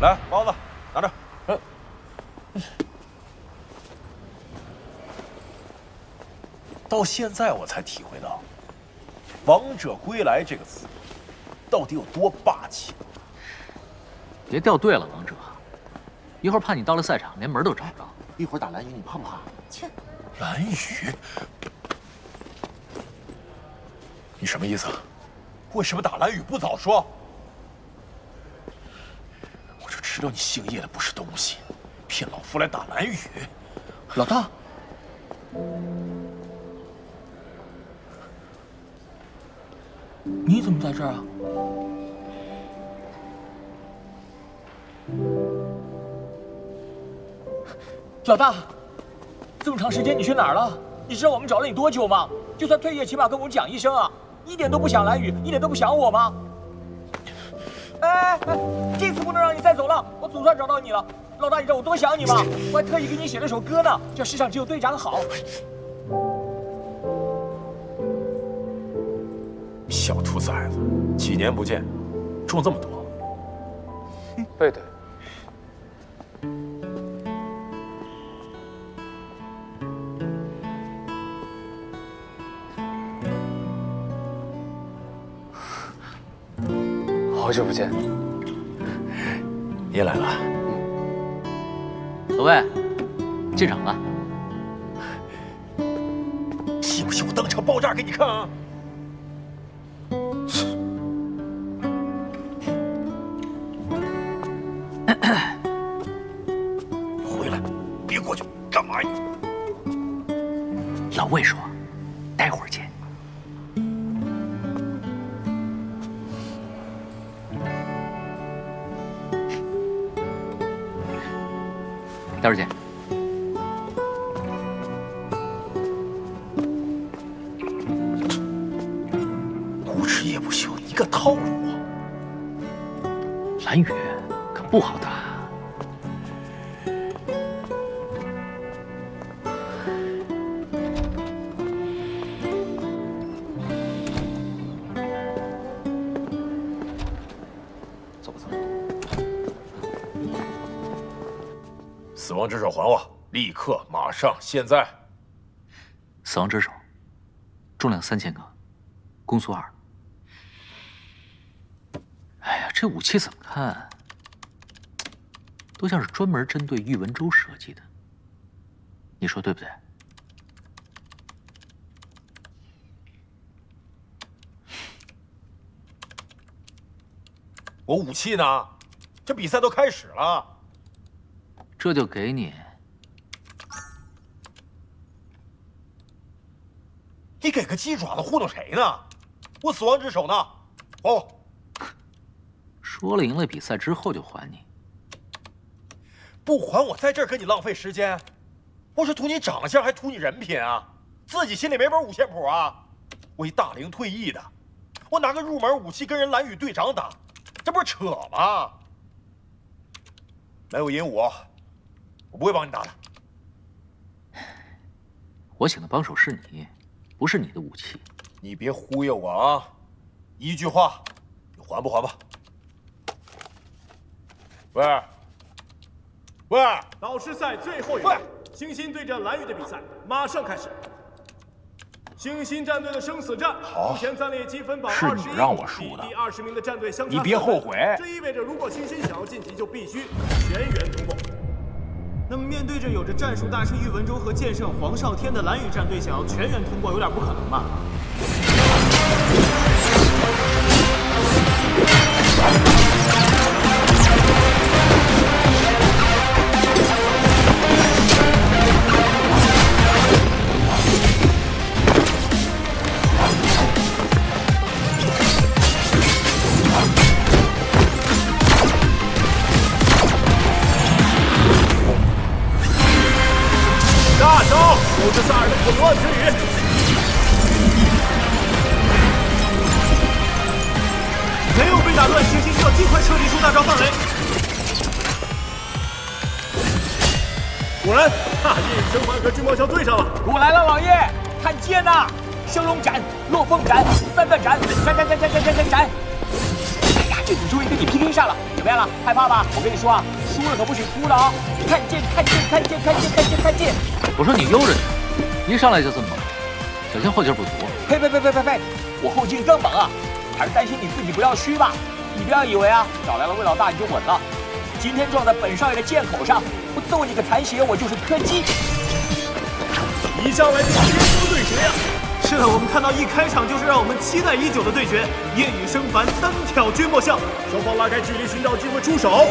来，包子拿着。到现在我才体会到“王者归来”这个词到底有多霸气。别掉队了，王者。一会儿怕你到了赛场连门都找不着。一会儿打蓝雨，你怕不怕？切，蓝雨，你什么意思？为什么打蓝雨不早说？我就知道你姓叶的不是东西，骗老夫来打蓝雨。老大，你怎么在这儿啊？老大，这么长时间你去哪儿了？你知道我们找了你多久吗？就算退役，起码跟我们讲一声啊！一点都不想蓝雨，一点都不想我吗？哎哎，这次不能让你再走了，我总算找到你了。老大，你知道我多想你吗？我还特意给你写了首歌呢，叫《世上只有队长好》。小兔崽子，几年不见，重这么多。对对。好久不见，你也来了。老魏，进场了。信不信我当场爆炸给你看啊？回来，别过去，干嘛你？老魏说，待会儿见。无耻也不休，你敢套路我？蓝雨可不好打。死亡之手还我！立刻，马上，现在！死亡之手，重量三千克，攻速二。哎呀，这武器怎么看，都像是专门针对喻文州设计的。你说对不对？我武器呢？这比赛都开始了。这就给你。你给个鸡爪子糊弄谁呢？我死亡之手呢？还我！说了赢了比赛之后就还你。不还我在这儿跟你浪费时间？我是图你长相还图你人品啊？自己心里没本五线谱啊？我一大龄退役的，我拿个入门武器跟人蓝雨队长打，这不是扯吗？来，我银武，我不会帮你打的。我请的帮手是你，不是你的武器。你别忽悠我啊！一句话，你还不还吧？喂，喂，导师赛最后一轮，星星对战蓝雨的比赛马上开始。星星战队的生死战，目前暂列积分榜是你让我输的第二十名的战队相差你别后悔这意味着如果星星想要晋级，就必须全员通过。那么面对着有着战术大师喻文州和剑圣黄少天的蓝雨战队，想要全员通过有点不可能吧？招五十萨尔的混乱之语。没有被打断，星星需要尽快撤离出大招范围。果然，大叶生还和巨蟒桥对上了。我来了，老爷，看剑呐！升龙斩、落凤斩、三段斩，斩斩斩斩斩斩斩斩！哎呀，这次终于跟你 PK 上了，怎么样了？害怕吧？我跟你说啊，输了可不许哭的啊！看见看见看见看见看见看见！我说你悠着点，一上来就这么猛，小心后劲不足。呸呸呸呸呸呸！我后劲更猛啊！还是担心你自己不要虚吧？你不要以为啊，找来了魏老大你就稳了。今天撞在本少爷的剑口上，不揍你个残血，我就是柯基。一上来就是巅峰对决呀！是的，我们看到一开场就是让我们期待已久的对决，夜雨生凡单挑君莫笑，双方拉开距离，寻找机会出手。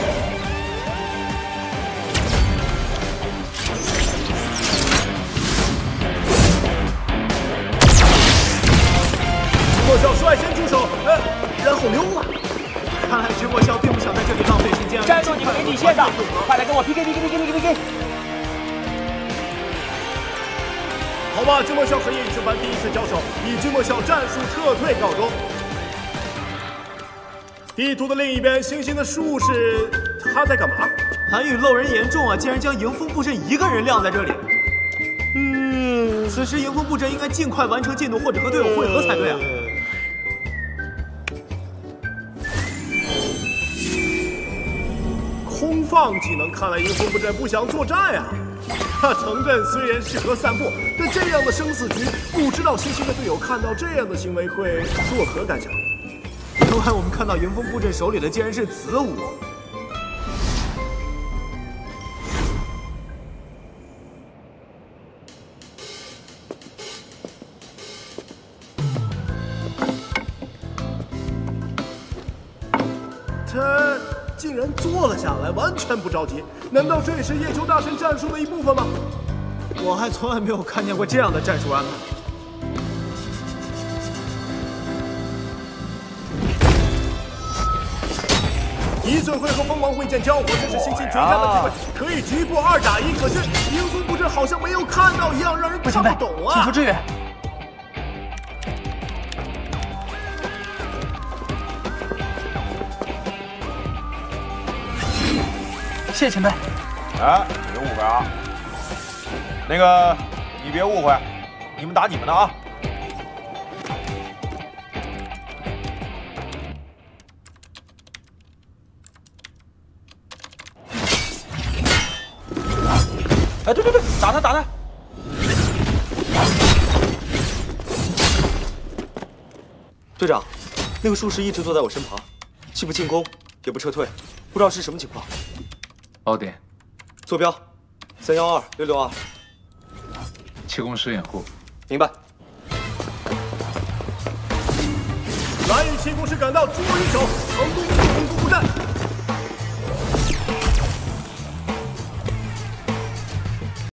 君莫笑率先出手，呃，然后溜了。看来君莫笑并不想在这里浪费时间，站住！你们没底线的，快来跟我 PK PK PK PK PK！好吧，君莫笑和叶雨生凡第一次交手，以君莫笑战术撤退告终。地图的另一边，星星的术士他在干嘛？韩宇漏人严重啊，竟然将迎风布阵一个人晾在这里。嗯，此时迎风布阵应该尽快完成进度，或者和队友会合才对啊。放技能，看来迎风布阵不想作战呀、他城镇虽然适合散步，但这样的生死局，不知道星星的队友看到这样的行为会作何感想？刚才，我们看到云峰布阵手里的竟然是子午。竟然坐了下来，完全不着急。难道这也是叶秋大神战术的一部分吗？我还从来没有看见过这样的战术安排。一嘴会和蜂王会剑交火，这是星星绝佳的机会，可以局部二打一。可是迎风不知好像没有看到一样，让人看不懂啊！请求支援。谢谢前辈。哎，别误会啊！那个，你别误会，你们打你们的啊！哎，对对对，打他打他！队长，那个术士一直坐在我身旁，既不进攻，也不撤退，不知道是什么情况。宝典，坐标：三幺二六六二。气功师掩护。明白。蓝雨气功师赶到，助我一手，成功攻入布阵。